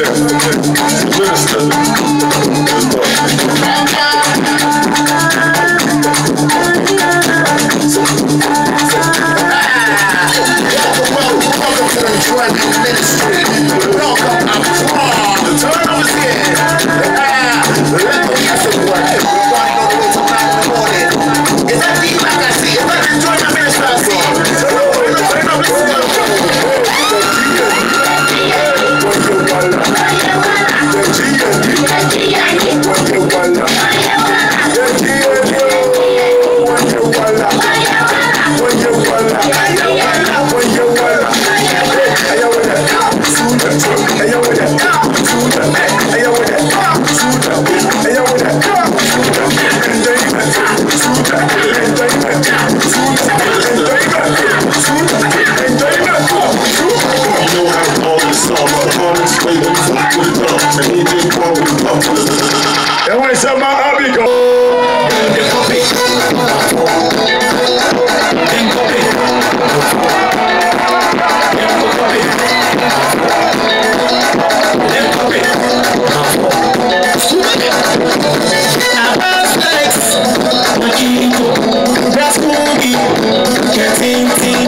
Yeah. sim, sim.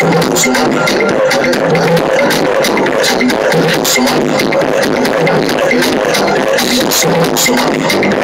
Thank you.